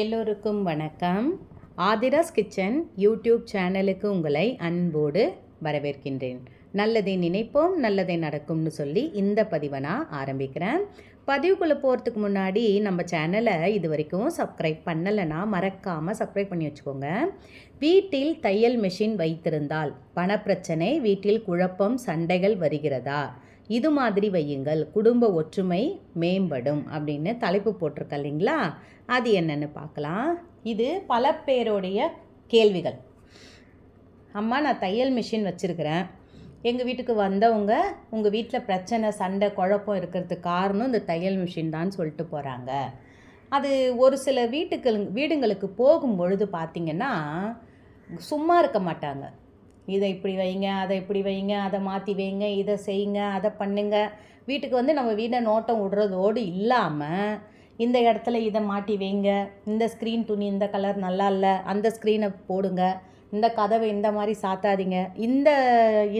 எல்லோருக்கும் வணக்கம். Aadhira's kitchen YouTube சேனலுக்கு உங்களை அன்போடு வரவேற்கின்றேன். நல்லதை நினைப்போம் நல்லதை நடக்கும்னு சொல்லி இந்த பதிவை நான் ஆரம்பிக்கிறேன். பதிவுக்குள்ளே போகிறதுக்கு முன்னாடி நம்ம சேனலை இது வரைக்கும் சப்ஸ்கிரைப் பண்ணலைன்னா மறக்காமல் சப்ஸ்கிரைப் பண்ணி வச்சுக்கோங்க. வீட்டில் தையல் மெஷின் வைத்திருந்தால் பணப்பிரச்சனை வீட்டில் குழப்பம் சண்டைகள் வருகிறதா? இது மாதிரி வையுங்கள். குடும்ப ஒற்றுமை மேம்படும் அப்படின்னு தலைப்பு போட்டிருக்க இல்லைங்களா? அது என்னென்னு பார்க்கலாம். இது பல பேருடைய கேள்விகள். அம்மா நான் தையல் மிஷின் வச்சுருக்கிறேன். எங்கள் வீட்டுக்கு வந்தவங்க உங்கள் வீட்டில் பிரச்சனை சண்டை குழப்பம் இருக்கிறதுக்கு காரணம் இந்த தையல் மிஷின் தான் சொல்லிட்டு போகிறாங்க அது ஒரு சில வீட்டுக்கு வீடுங்களுக்கு போகும் பொழுது பார்த்திங்கன்னா சும்மா இருக்க மாட்டாங்க. இதை இப்படி வைங்க அதை இப்படி வைங்க அதை மாற்றி வைங்க இதை செய்யுங்க அதை பண்ணுங்க. வீட்டுக்கு வந்து நம்ம வீட்டை நோட்டம் விடுறதோடு இல்லாமல் இந்த இடத்துல இதை மாட்டி வைங்க. இந்த ஸ்க்ரீன் துணி இந்த கலர் நல்லா இல்லை அந்த ஸ்க்ரீனை போடுங்க. இந்த கதவை இந்த மாதிரி சாத்தாதீங்க. இந்த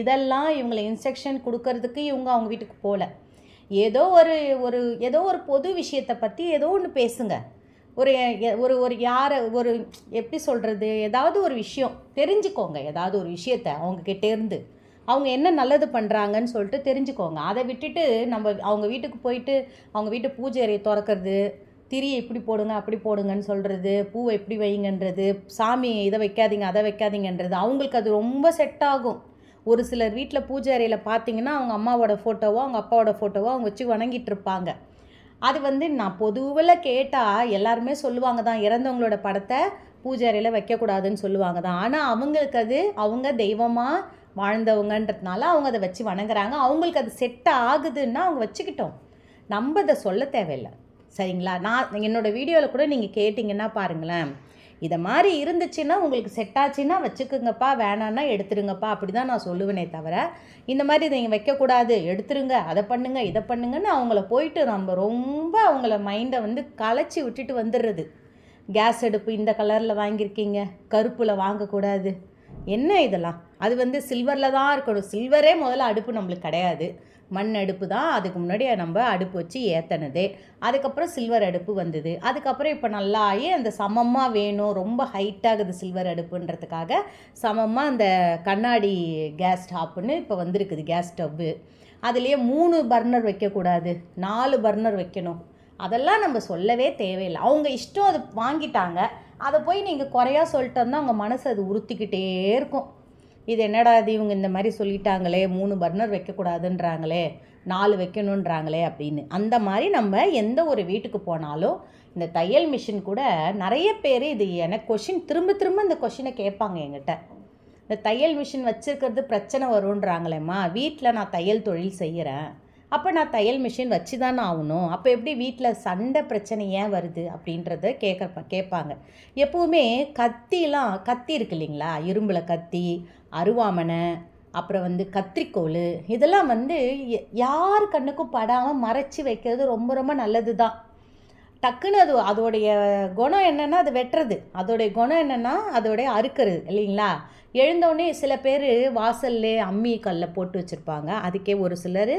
இதெல்லாம் இவங்களை இன்ஸ்ட்ரக்ஷன் கொடுக்கறதுக்கு இவங்க அவங்க வீட்டுக்கு போகல ஏதோ ஒரு ஒரு ஏதோ ஒரு பொது விஷயத்தை பற்றி ஏதோ ஒன்று பேசுங்க. ஒரு ஒரு ஒரு யாரை ஒரு எப்படி சொல்கிறது ஏதாவது ஒரு விஷயம் தெரிஞ்சுக்கோங்க. ஏதாவது ஒரு விஷயத்த அவங்கக்கிட்டே இருந்து. அவங்க என்ன நல்லது பண்ணுறாங்கன்னு சொல்லிட்டு தெரிஞ்சுக்கோங்க. அதை விட்டுட்டு நம்ம அவங்க வீட்டுக்கு போயிட்டு அவங்க வீட்டு பூஜை அறையை திறக்கிறது திரியை இப்படி போடுங்க அப்படி போடுங்கன்னு சொல்கிறது பூவை எப்படி வைங்கன்றது சாமி இதை வைக்காதீங்க அதை வைக்காதீங்கன்றது அவங்களுக்கு அது ரொம்ப செட் ஆகும். ஒரு சிலர் வீட்டில் பூஜை அறையில் பார்த்தீங்கன்னா அவங்க அம்மாவோட ஃபோட்டோவோ அவங்க அப்பாவோட ஃபோட்டோவோ அவங்க வச்சு வணங்கிட்டு இருப்பாங்க. அது வந்து நான் பொதுவில் கேட்டால் எல்லாருமே சொல்லுவாங்க தான் இறந்தவங்களோட படத்தை பூஜை அறையில் வைக்கக்கூடாதுன்னு சொல்லுவாங்க தான். ஆனால் அவங்களுக்கு அது அவங்க தெய்வமாக வாழ்ந்தவங்கன்றதுனால அவங்க அதை வச்சு வணங்குறாங்க. அவங்களுக்கு அது செட் ஆகுதுன்னா அவங்க வச்சுக்கிட்டோம். நம்ம அதை சொல்ல தேவையில்லை. சரிங்களா? நான் என்னோடய வீடியோவில் கூட நீங்கள் கேட்டிங்கன்னா பாருங்களேன். இதை மாதிரி இருந்துச்சுன்னா உங்களுக்கு செட் ஆச்சுன்னா வச்சுக்குங்கப்பா வேணான்னா எடுத்துருங்கப்பா அப்படி தான் நான் சொல்லுவேனே தவிர இந்த மாதிரி நீங்கள் வைக்கக்கூடாது எடுத்துருங்க அதை பண்ணுங்கள் இதை பண்ணுங்கன்னு அவங்கள போயிட்டு நம்ம ரொம்ப அவங்கள மைண்டை வந்து களைச்சி விட்டுட்டு வந்துடுறது கேஸ் அடுப்பு இந்த கலரில் வாங்கியிருக்கீங்க கருப்பில் வாங்கக்கூடாது. என்ன இதெல்லாம்? அது வந்து சில்வரில் தான் இருக்கணும். சில்வரே முதல்ல அடுப்பு நம்மளுக்கு கிடையாது. மண் அடுப்பு தான் அதுக்கு முன்னாடி நம்ம அடுப்பு வச்சு ஏற்றினது அதுக்கப்புறம் சில்வர் அடுப்பு வந்தது. அதுக்கப்புறம் இப்போ நல்லா ஆகி அந்த சமமாக வேணும். ரொம்ப ஹைட்டாகுது சில்வர் அடுப்புன்றதுக்காக சமமாக அந்த கண்ணாடி கேஸ் ஸ்டாப்புன்னு இப்போ வந்திருக்குது கேஸ் ஸ்டவ்வு அதுலேயே மூணு பர்னர் வைக்கக்கூடாது. நாலு பர்னர் வைக்கணும். அதெல்லாம் நம்ம சொல்லவே தேவையில்லை. அவங்க இஷ்டம் அது வாங்கிட்டாங்க. அதை போய் நீங்கள் குறையா சொல்லிட்டோம்னா அவங்க மனசு அது உறுத்திக்கிட்டே இருக்கும். இது என்னடா இது? இவங்க இந்த மாதிரி சொல்லிட்டாங்களே மூணு பர்னர் வைக்கக்கூடாதுன்றாங்களே நாலு வைக்கணுன்றாங்களே அப்படின்னு. அந்த மாதிரி நம்ம எந்த ஒரு வீட்டுக்கு போனாலும் இந்த தையல் மிஷின் கூட நிறைய பேர் இது எனக்கு கொஷின் திரும்ப திரும்ப இந்த கொஷினை கேட்பாங்க என்கிட்ட. இந்த தையல் மிஷின் வச்சுருக்கிறது பிரச்சனை வரும்ன்றாங்களேம்மா வீட்டில் நான் தையல் தொழில் செய்கிறேன் அப்போ நான் தையல் மிஷின் வச்சு தானே ஆகணும். அப்போ எப்படி வீட்டில் சண்டை பிரச்சனை ஏன் வருது அப்படின்றத கேட்குறப்ப கேட்பாங்க. எப்போவுமே கத்திலாம் கத்தி இருக்கு இல்லைங்களா? இரும்பில் கத்தி அருவாமனை அப்புறம் வந்து கத்திரிக்கோல் இதெல்லாம் வந்து யார் கண்ணுக்கும் படாமல் மறைச்சி வைக்கிறது ரொம்ப ரொம்ப நல்லது தான் டக்குன்னு அது அதோடைய குணம் என்னென்னா அது வெட்டுறது. அதோடைய குணம் என்னென்னா அதோடைய அறுக்கிறது இல்லைங்களா? எழுந்தோடனே சில பேர் வாசல்லே அம்மி கல்லை போட்டு வச்சுருப்பாங்க. அதுக்கே ஒரு சிலர்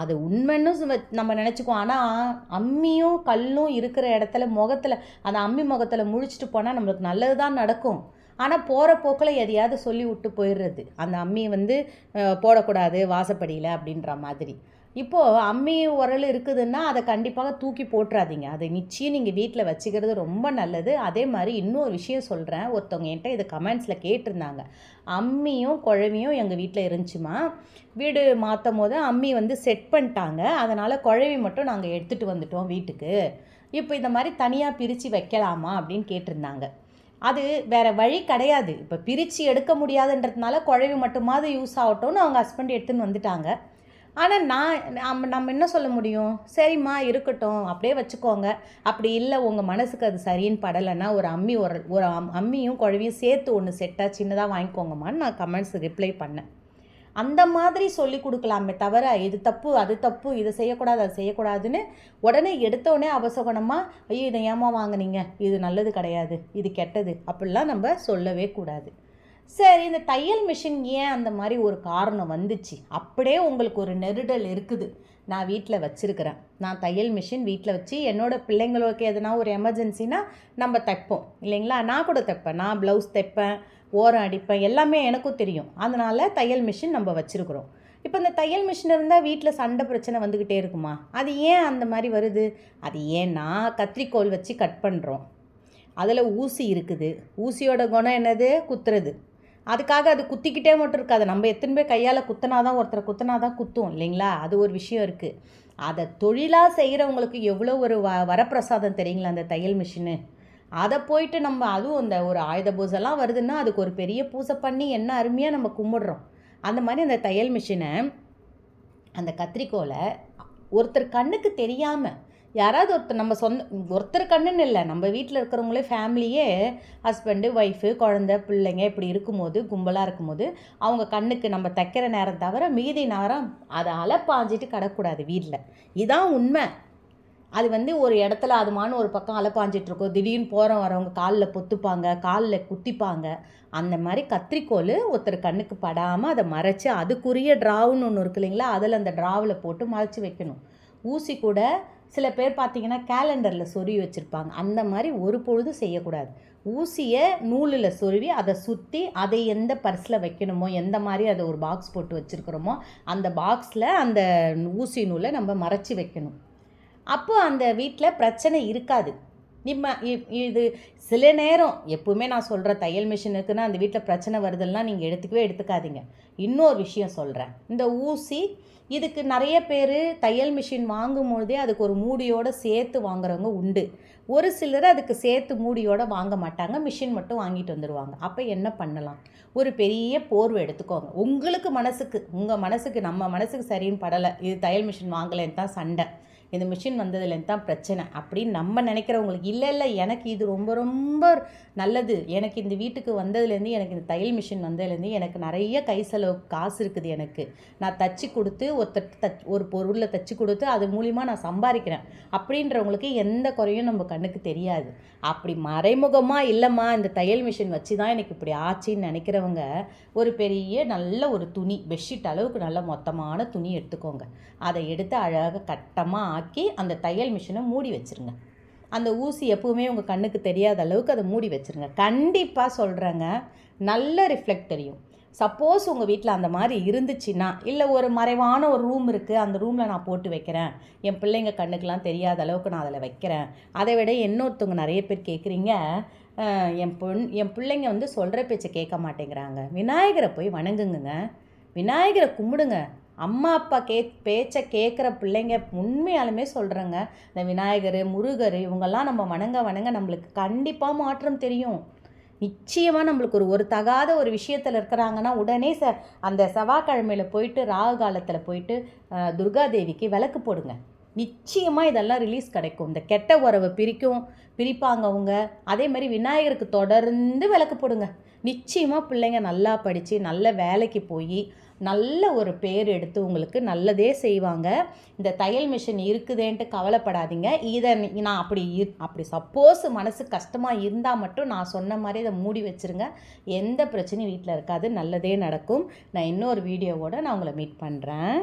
அது உண்மைன்னு நம்ம நினச்சிக்குவோம். ஆனால் அம்மியும் கல்லும் இருக்கிற இடத்துல முகத்தில் அந்த அம்மி முகத்தில் முழிச்சிட்டு போனால் நம்மளுக்கு நல்லது தான் நடக்கும். ஆனால் போகிற போக்கில் எதையாவது சொல்லி விட்டு போயிடுறது. அந்த அம்மியை வந்து போடக்கூடாது வாசப்படியில் அப்படின்ற மாதிரி. இப்போது அம்மி உரல் இருக்குதுன்னா அதை கண்டிப்பாக தூக்கி போட்டுறாதீங்க. அதை நிச்சயம் நீங்கள் வீட்டில் வச்சுக்கிறது ரொம்ப நல்லது. அதே மாதிரி இன்னொரு விஷயம் சொல்கிறேன் ஒருத்தவங்க என்கிட்ட இதை கமெண்ட்ஸில் கேட்டிருந்தாங்க. அம்மியும் குழவியும் எங்கள் வீட்டில் இருந்துச்சுமா? வீடு மாற்றும் போது அம்மி வந்து செட் பண்ணிட்டாங்க. அதனால் குழவி மட்டும் நாங்கள் எடுத்துகிட்டு வந்துட்டோம் வீட்டுக்கு. இப்போ இந்த மாதிரி தனியாக பிரித்து வைக்கலாமா அப்படின்னு கேட்டிருந்தாங்க. அது வேறு வழி கிடையாது. இப்போ பிரித்து எடுக்க முடியாதுன்றதுனால குழவி மட்டுமாவது யூஸ் ஆகட்டும்னு அவங்க ஹஸ்பண்ட் எடுத்துன்னு வந்துட்டாங்க. ஆனால் நான் நம்ம நம்ம என்ன சொல்ல முடியும்? சரிம்மா இருக்கட்டும். அப்படியே வச்சுக்கோங்க. அப்படி இல்லை உங்கள் மனசுக்கு அது சரின்னு படலைன்னா ஒரு அம்மி ஒரு ஒரு அம்- அம்மியும் குழவியும் சேர்த்து ஒன்று செட்டாக சின்னதாக வாங்கிக்கோங்கம்மான்னு நான் கமெண்ட்ஸ் ரிப்ளை பண்ணேன். அந்த மாதிரி சொல்லி கொடுக்கலாமே தவிர இது தப்பு அது தப்பு இதை செய்யக்கூடாது அது செய்யக்கூடாதுன்னு உடனே எடுத்தோடனே அவசகுணமாக ஐயோ இதை ஏமா வாங்குனீங்க? இது நல்லது கிடையாது. இது கெட்டது. அப்படிலாம் நம்ம சொல்லவே கூடாது. சரி இந்த தையல் மிஷின் ஏன் அந்த மாதிரி ஒரு காரணம் வந்துச்சு? அப்படியே உங்களுக்கு ஒரு நெருடல் இருக்குது. நான் வீட்டில் வச்சுருக்கிறேன். நான் தையல் மிஷின் வீட்டில் வச்சு என்னோடய பிள்ளைங்களுக்கு எதனா ஒரு எமர்ஜென்சினா நம்ம தைப்போம். இல்லைங்களா? நான் கூட தைப்பேன். நான் ப்ளவுஸ் தைப்பேன் ஓரம் அடிப்பேன். எல்லாமே எனக்கும் தெரியும். அதனால் தையல் மிஷின் நம்ம வச்சுருக்குறோம். இப்போ இந்த தையல் மிஷின் இருந்தால் வீட்டில் சண்டை பிரச்சனை வந்துக்கிட்டே இருக்குமா? அது ஏன் அந்த மாதிரி வருது? அது ஏன்னா கத்திரிக்கோல் வச்சு கட் பண்ணுறோம் அதில் ஊசி இருக்குது. ஊசியோட குணம் என்னது? குத்துறது. அதுக்காக அது குத்திக்கிட்டே மட்டும் இருக்காது நம்ம எத்தனை பேர் கையால் குத்தினாதான் ஒருத்தரை குத்தினாதான் குத்தும் இல்லைங்களா? அது ஒரு விஷயம் இருக்குது அதை தொழிலாக செய்கிறவங்களுக்கு எவ்வளோ ஒரு வ வரப்பிரசாதம் தெரியுங்களா அந்த தையல் மிஷினு அதை போயிட்டு நம்ம அதுவும் அந்த ஒரு ஆயுத பூசைலாம் வருதுன்னா அதுக்கு ஒரு பெரிய பூசை பண்ணி என்ன அருமையாக நம்ம கும்பிடுறோம். அந்த மாதிரி அந்த தையல் மிஷினை அந்த கத்திரிக்கோலை ஒருத்தர் கண்ணுக்கு தெரியாமல் யாராவது ஒருத்தர் நம்ம சொந்த ஒருத்தர் கண்ணுன்னு இல்லை. நம்ம வீட்டில் இருக்கிறவங்களே ஃபேமிலியே ஹஸ்பண்டு ஒய்ஃபு குழந்த பிள்ளைங்க இப்படி இருக்கும்போது கும்பலாக இருக்கும்போது அவங்க கண்ணுக்கு நம்ம தைக்கிற நேரம் தவிர மீதி நேரம் அதை அலப்பாஞ்சிட்டு கிடக்கூடாது வீட்டில் இதான் உண்மை. அது வந்து ஒரு இடத்துல அதுமான ஒரு பக்கம் அலப்பாஞ்சிட்ருக்கோம் திடீர்னு போகிற வரவங்க காலில் பொத்துப்பாங்க காலில் குத்திப்பாங்க. அந்த மாதிரி கத்திரிக்கோல் ஒருத்தர் கண்ணுக்கு படாமல் அதை மறைச்சி அதுக்குரிய ட்ராவுன்னு ஒன்று இருக்கு இல்லைங்களா? அதில் அந்த ட்ராவில் போட்டு மறைச்சி வைக்கணும். ஊசி கூட சில பேர் பார்த்தீங்கன்னா கேலண்டரில் சொருவி வச்சுருப்பாங்க. அந்த மாதிரி ஒரு பொழுதும் செய்யக்கூடாது. ஊசியை நூலில் சொருவி அதை சுற்றி அதை எந்த பர்ஸில் வைக்கணுமோ எந்த மாதிரி அதை ஒரு பாக்ஸ் போட்டு வச்சுருக்குறோமோ அந்த பாக்ஸில் அந்த ஊசி நூலை நம்ம மறைச்சி வைக்கணும். அப்போ அந்த வீட்டில் பிரச்சனை இருக்காது. நிம்ம இது சில நேரம் எப்பவுமே நான் சொல்கிற தையல் மிஷின் இருக்குன்னா அந்த வீட்டில் பிரச்சனை வருதுலாம் நீங்கள் எடுத்துக்கவே எடுத்துக்காதீங்க. இன்னொரு விஷயம் சொல்கிறேன் இந்த ஊசி இதுக்கு நிறைய பேர் தையல் மிஷின் வாங்கும்பொழுதே அதுக்கு ஒரு மூடியோடு சேர்த்து வாங்குறவங்க உண்டு. ஒரு சிலர் அதுக்கு சேர்த்து மூடியோடு வாங்க மாட்டாங்க. மிஷின் மட்டும் வாங்கிட்டு வந்துடுவாங்க அப்போ என்ன பண்ணலாம்? ஒரு பெரிய போர்வை எடுத்துக்கோங்க. உங்களுக்கு மனசுக்கு உங்கள் மனசுக்கு நம்ம மனசுக்கு சரின்னு படலை. இது தையல் மிஷின் வாங்கலைன்னு தான் சண்டை. இந்த மிஷின் வந்ததுலேருந்து தான் பிரச்சனை. அப்படின்னு நம்ம நினைக்கிறவங்களுக்கு இல்லை இல்லை எனக்கு இது ரொம்ப ரொம்ப நல்லது. எனக்கு இந்த வீட்டுக்கு வந்ததுலேருந்து எனக்கு இந்த தையல் மிஷின் வந்ததுலேருந்து எனக்கு நிறைய கை செலவு காசு இருக்குது எனக்கு. நான் தச்சு கொடுத்து ஒருத்தர் தச் ஒரு பொருளை தச்சு கொடுத்து அது மூலிமா நான் சம்பாதிக்கிறேன். அப்படின்றவங்களுக்கு எந்த குறையும் நம்ம கண்ணுக்கு தெரியாது. அப்படி மறைமுகமாக இல்லைம்மா இந்த தையல் மிஷின் வச்சு தான் எனக்கு இப்படி ஆச்சுன்னு நினைக்கிறவங்க ஒரு பெரிய நல்ல ஒரு துணி பெட்ஷீட் அளவுக்கு நல்ல மொத்தமான துணி எடுத்துக்கோங்க. அதை எடுத்து அழகாக கட்டமாக ஆக்கி அந்த தையல் மிஷினை மூடி வச்சிருங்க. அந்த ஊசி எப்பவுமே உங்கள் கண்ணுக்கு தெரியாத அளவுக்கு அதை மூடி வச்சுருங்க. கண்டிப்பாக சொல்கிறேங்க நல்ல ரிஃப்ளெக்ட் தெரியும். சப்போஸ் உங்கள் வீட்டில் அந்த மாதிரி இருந்துச்சுன்னா இல்லை ஒரு மறைவான ஒரு ரூம் இருக்குது அந்த ரூமில் நான் போட்டு வைக்கிறேன். என் பிள்ளைங்க கண்ணுக்கெலாம் தெரியாத அளவுக்கு நான் அதில் வைக்கிறேன். அதை விட இன்னொருத்தவங்க நிறைய பேர் கேட்குறீங்க என் பொண் என் பிள்ளைங்க வந்து சொல்கிற பேச்சை கேட்க மாட்டேங்கிறாங்க. விநாயகரை போய் வணங்குங்க விநாயகரை கும்பிடுங்க. அம்மா அப்பா கே பேச்சை கேட்குற பிள்ளைங்க உண்மையாலுமே சொல்கிறேங்க இந்த விநாயகர் முருகர் இவங்கெல்லாம் நம்ம வணங்க வணங்க நம்மளுக்கு கண்டிப்பாக மாற்றம் தெரியும். நிச்சயமாக நம்மளுக்கு ஒரு ஒரு தகாத ஒரு விஷயத்தில் இருக்கிறாங்கன்னா உடனே ச அந்த செவ்வாய்க்கிழமையில் போயிட்டு ராகு காலத்தில் போயிட்டு துர்காதேவிக்கு விளக்கு போடுங்க. நிச்சயமாக இதெல்லாம் ரிலீஸ் கிடைக்கும். இந்த கெட்ட உறவை பிரிக்கும் பிரிப்பாங்க அவங்க. அதே மாதிரி விநாயகருக்கு தொடர்ந்து விளக்கு போடுங்க. நிச்சயமாக பிள்ளைங்க நல்லா படித்து நல்ல வேலைக்கு போய் நல்ல ஒரு பேர் எடுத்து உங்களுக்கு நல்லதே செய்வாங்க. இந்த தையல் மிஷின் இருக்குதேன்ட்டு கவலைப்படாதீங்க. இதை நான் அப்படி அப்படி சப்போஸ் மனசு கஷ்டமாக இருந்தால் மட்டும் நான் சொன்ன மாதிரி இதை மூடி வச்சிருங்க. எந்த பிரச்சனையும் வீட்டில் இருக்காது. நல்லதே நடக்கும். நான் இன்னொரு வீடியோவோடு நான் உங்களை மீட் பண்ணுறேன்